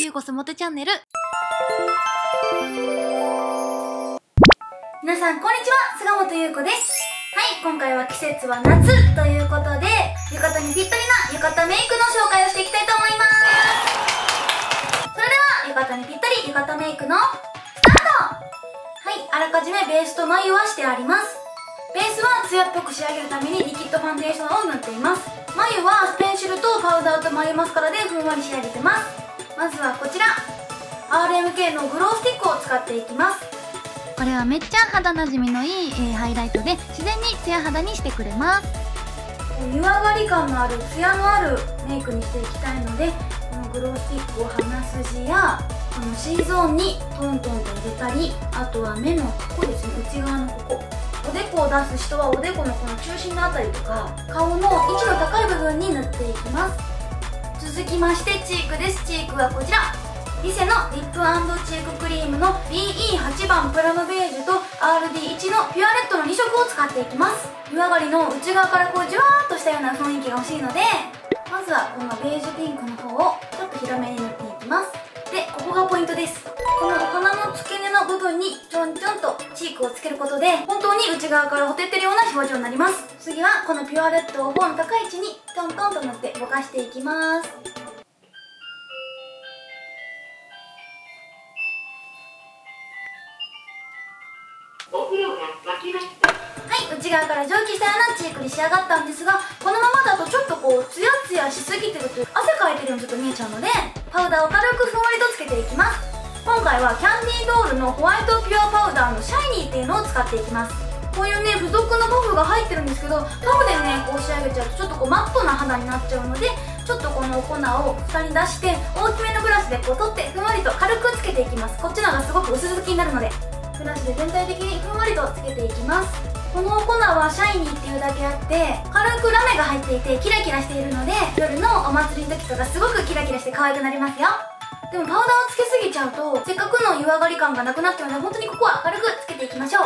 ゆうこすもてチャンネル皆さんこんにちは。菅本優子です。はい。今回は季節は夏ということで浴衣にぴったりな浴衣メイクの紹介をしていきたいと思います。それでは浴衣にぴったり浴衣メイクのスタートはいあらかじめベースと眉はしてありますベースはツヤっぽく仕上げるためにリキッドファンデーションを塗っています。眉はペンシルとパウダーと眉マスカラでふんわり仕上げてます。まずはこちら。RMK のグロースティックを使っていきます。これはめっちゃ肌なじみのいい、えー、ハイライトで自然にツヤ肌にしてくれます。湯上がり感のあるツヤのあるメイクにしていきたいのでこのグロースティックを鼻筋やこの C ゾーンにトントンと入れたりあとは目のここですね内側のここ。おでこを出す人はおでこのこの中心の辺りとか顔の位置の高い部分に塗っていきます続きましてチークです。チークはこちら。リセのリップチーククリームの BE8 番プラノベージュと RD1 のピュアレッドの2色を使っていきます。湯上がりの内側からこうじわーっとしたような雰囲気が欲しいのでまずはこのベージュピンクの方をちょっと広めに塗っていきます。でここがポイントです。このお花の付け根の部分にちょんちょんとチークをつけることで本当に内側からほてってるような表情になります。次はこのピュアレッドを頬の高い位置にトントンと塗ってぼかしていきます。はい内側から蒸気したようなチークに仕上がったんですがこのままだとちょっとこうツヤツヤしすぎてると汗かいてるようにちょっと見えちゃうのでパウダーを軽くふんわりとつけていきます。今回はキャンディードールのホワイトピュアパウダーのシャイニーっていうのを使っていきます。こういうね付属のパフが入ってるんですけどパフでねこう仕上げちゃうとちょっとこうマットな肌になっちゃうのでちょっとこの粉を蓋に出して大きめのブラシでこう取ってふんわりと軽くつけていきます。こっちの方がすごく薄付きになるので。ブラシで全体的にふんわりとつけていきます。この粉はシャイニーっていうだけあって軽くラメが入っていてキラキラしているので夜のお祭りの時とかすごくキラキラして可愛くなりますよ。でもパウダーをつけすぎちゃうとせっかくの湯上がり感がなくなっちゃうので本当にここは軽くつけていきましょう。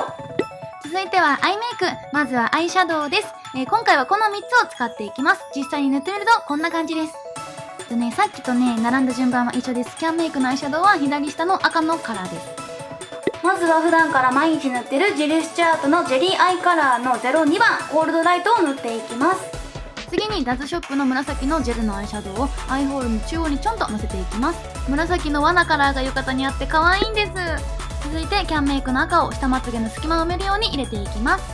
続いてはアイメイク。まずはアイシャドウです、えー、今回はこの3つを使っていきます。実際に塗ってみるとこんな感じです。でねさっきとね並んだ順番は一緒です。キャンメイクのアイシャドウは左下の赤のカラーです。まずは普段から毎日塗ってるジルスチュアートのジェリーアイカラーの02番ゴールドライトを塗っていきます。次にダズショップの紫のジェルのアイシャドウをアイホールの中央にちょんとのせていきます。紫のラメカラーが浴衣に合って可愛いんです。続いてキャンメイクの赤を下まつげの隙間を埋めるように入れていきます。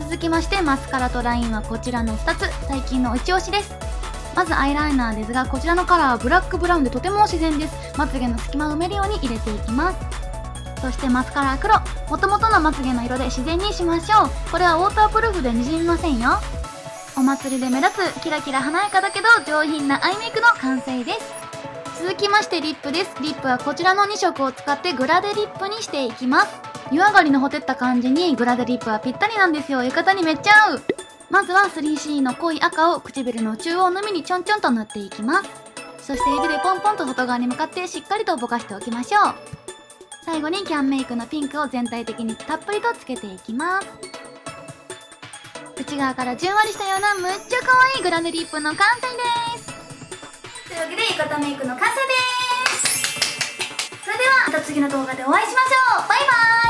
続きましてマスカラとラインはこちらの2つ。最近の一押しです。まずアイライナーですがこちらのカラーはブラックブラウンでとても自然です。まつげの隙間を埋めるように入れていきます。そしてマスカラは黒もともとのまつげの色で自然にしましょう。これはウォータープルーフでにじみませんよ。お祭りで目立つキラキラ華やかだけど上品なアイメイクの完成です。続きましてリップです。リップはこちらの2色を使ってグラデリップにしていきます。湯上がりのほてった感じにグラデリップはぴったりなんですよ。浴衣にめっちゃ合う。まずは 3C の濃い赤を唇の中央のみにちょんちょんと塗っていきます。そして指でポンポンと外側に向かってしっかりとぼかしておきましょう。最後にキャンメイクのピンクを全体的にたっぷりとつけていきます。内側からじゅんわりしたようなむっちゃ可愛いグラデリップの完成です。というわけで浴衣メイクの完成です。それではまた次の動画でお会いしましょう。バイバイ。